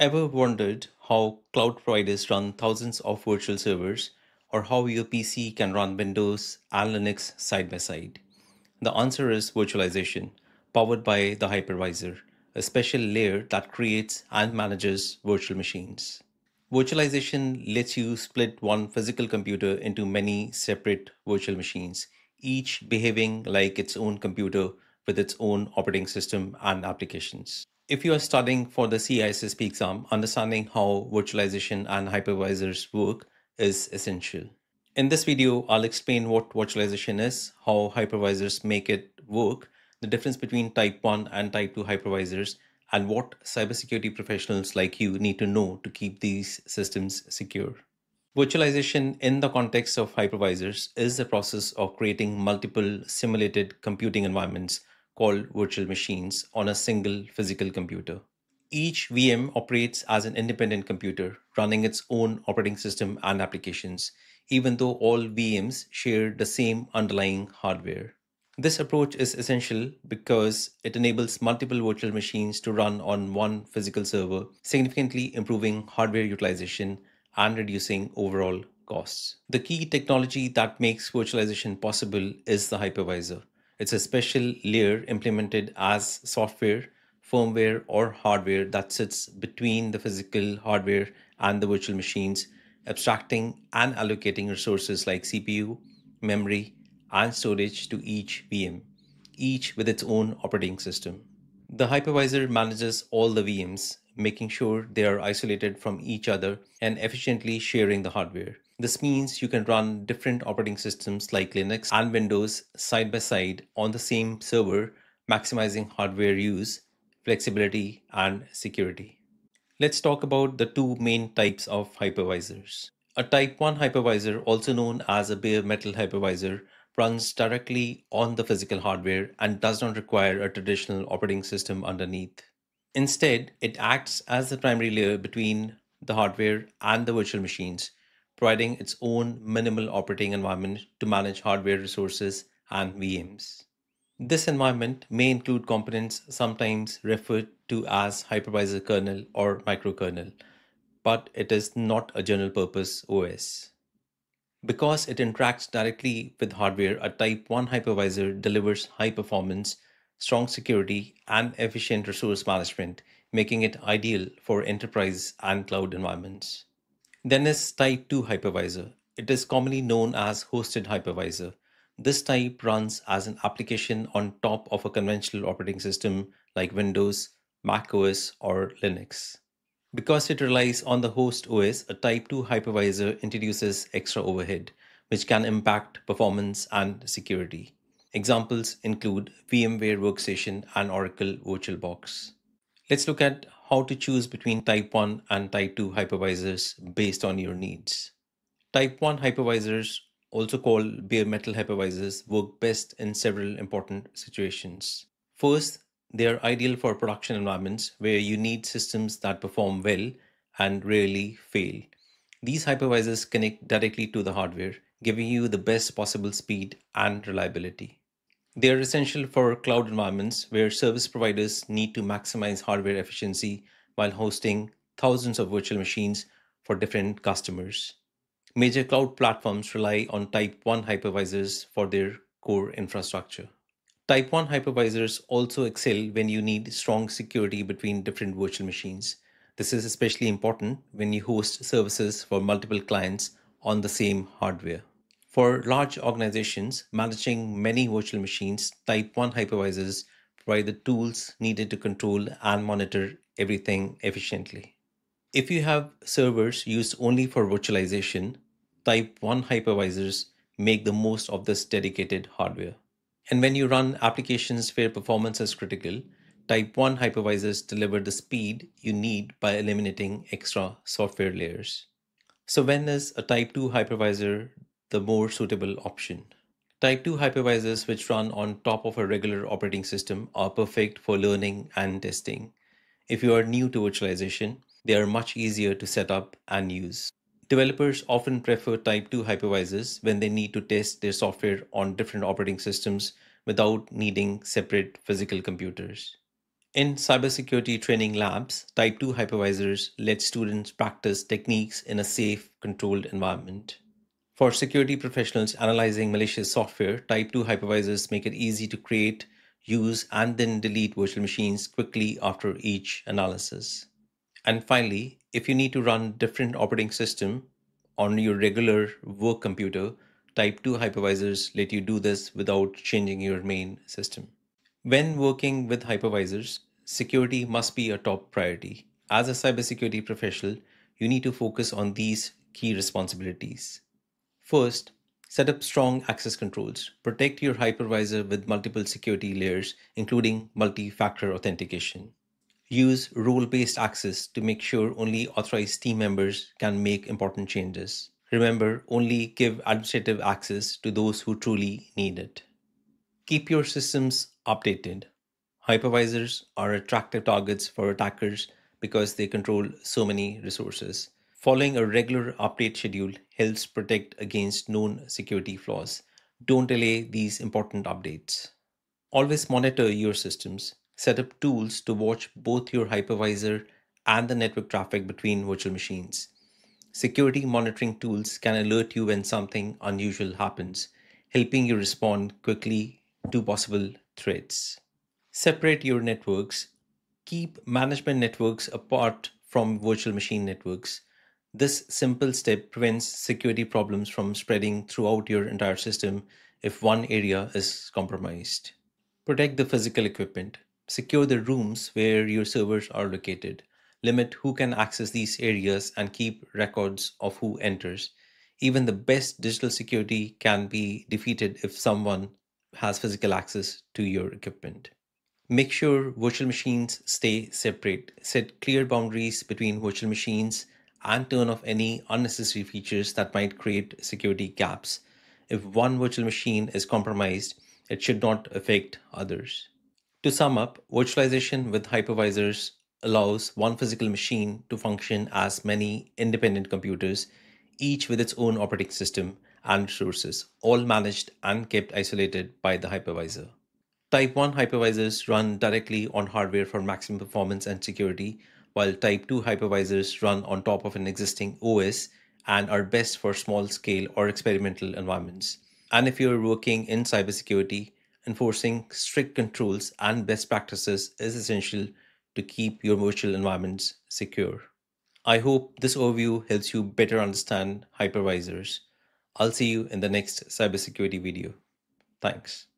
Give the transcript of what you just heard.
Ever wondered how cloud providers run thousands of virtual servers or how your PC can run Windows and Linux side by side? The answer is virtualization, powered by the hypervisor, a special layer that creates and manages virtual machines. Virtualization lets you split one physical computer into many separate virtual machines, each behaving like its own computer with its own operating system and applications. If you are studying for the CISSP exam, understanding how virtualization and hypervisors work is essential. In this video, I'll explain what virtualization is, how hypervisors make it work, the difference between type 1 and type 2 hypervisors, and what cybersecurity professionals like you need to know to keep these systems secure. Virtualization in the context of hypervisors is the process of creating multiple simulated computing environments called virtual machines on a single physical computer. Each VM operates as an independent computer, running its own operating system and applications, even though all VMs share the same underlying hardware. This approach is essential because it enables multiple virtual machines to run on one physical server, significantly improving hardware utilization and reducing overall costs. The key technology that makes virtualization possible is the hypervisor. It's a special layer implemented as software, firmware, or hardware that sits between the physical hardware and the virtual machines, abstracting and allocating resources like CPU, memory, and storage to each VM, each with its own operating system. The hypervisor manages all the VMs, making sure they are isolated from each other and efficiently sharing the hardware. This means you can run different operating systems like Linux and Windows side by side on the same server, maximizing hardware use, flexibility, and security. Let's talk about the two main types of hypervisors. A Type 1 hypervisor, also known as a bare metal hypervisor, runs directly on the physical hardware and does not require a traditional operating system underneath. Instead, it acts as the primary layer between the hardware and the virtual machines, providing its own minimal operating environment to manage hardware resources and VMs. This environment may include components sometimes referred to as hypervisor kernel or microkernel, but it is not a general purpose OS. Because it interacts directly with hardware, a Type 1 hypervisor delivers high performance, strong security, and efficient resource management, making it ideal for enterprise and cloud environments. Then is Type 2 hypervisor. It is commonly known as hosted hypervisor. This type runs as an application on top of a conventional operating system like Windows, Mac OS, or Linux. Because it relies on the host OS, a Type 2 hypervisor introduces extra overhead, which can impact performance and security. Examples include VMware Workstation and Oracle VirtualBox. Let's look at how to choose between Type 1 and Type 2 hypervisors based on your needs. Type 1 hypervisors, also called bare metal hypervisors, work best in several important situations. First, they are ideal for production environments where you need systems that perform well and rarely fail. These hypervisors connect directly to the hardware, giving you the best possible speed and reliability. They are essential for cloud environments where service providers need to maximize hardware efficiency while hosting thousands of virtual machines for different customers. Major cloud platforms rely on Type 1 hypervisors for their core infrastructure. Type 1 hypervisors also excel when you need strong security between different virtual machines. This is especially important when you host services for multiple clients on the same hardware. For large organizations managing many virtual machines, Type 1 hypervisors provide the tools needed to control and monitor everything efficiently. If you have servers used only for virtualization, Type 1 hypervisors make the most of this dedicated hardware. And when you run applications where performance is critical, Type 1 hypervisors deliver the speed you need by eliminating extra software layers. So when is a Type 2 hypervisor the more suitable option. Type 2 hypervisors which run on top of a regular operating system are perfect for learning and testing. If you are new to virtualization, they are much easier to set up and use. Developers often prefer Type 2 hypervisors when they need to test their software on different operating systems without needing separate physical computers. In cybersecurity training labs, Type 2 hypervisors let students practice techniques in a safe, controlled environment. For security professionals analyzing malicious software, Type 2 hypervisors make it easy to create, use, and then delete virtual machines quickly after each analysis. And finally, if you need to run different operating system on your regular work computer, Type 2 hypervisors let you do this without changing your main system. When working with hypervisors, security must be a top priority. As a cybersecurity professional, you need to focus on these key responsibilities. First, set up strong access controls. Protect your hypervisor with multiple security layers, including multi-factor authentication. Use role-based access to make sure only authorized team members can make important changes. Remember, only give administrative access to those who truly need it. Keep your systems updated. Hypervisors are attractive targets for attackers because they control so many resources. Following a regular update schedule helps protect against known security flaws. Don't delay these important updates. Always monitor your systems. Set up tools to watch both your hypervisor and the network traffic between virtual machines. Security monitoring tools can alert you when something unusual happens, helping you respond quickly to possible threats. Separate your networks. Keep management networks apart from virtual machine networks. This simple step prevents security problems from spreading throughout your entire system if one area is compromised. Protect the physical equipment. Secure the rooms where your servers are located. Limit who can access these areas and keep records of who enters. Even the best digital security can be defeated if someone has physical access to your equipment. Make sure virtual machines stay separate. Set clear boundaries between virtual machines and turn off any unnecessary features that might create security gaps. If one virtual machine is compromised, it should not affect others. To sum up, virtualization with hypervisors allows one physical machine to function as many independent computers, each with its own operating system and resources, all managed and kept isolated by the hypervisor. Type 1 hypervisors run directly on hardware for maximum performance and security, while Type 2 hypervisors run on top of an existing OS and are best for small scale or experimental environments. And if you're working in cybersecurity, enforcing strict controls and best practices is essential to keep your virtual environments secure. I hope this overview helps you better understand hypervisors. I'll see you in the next cybersecurity video. Thanks.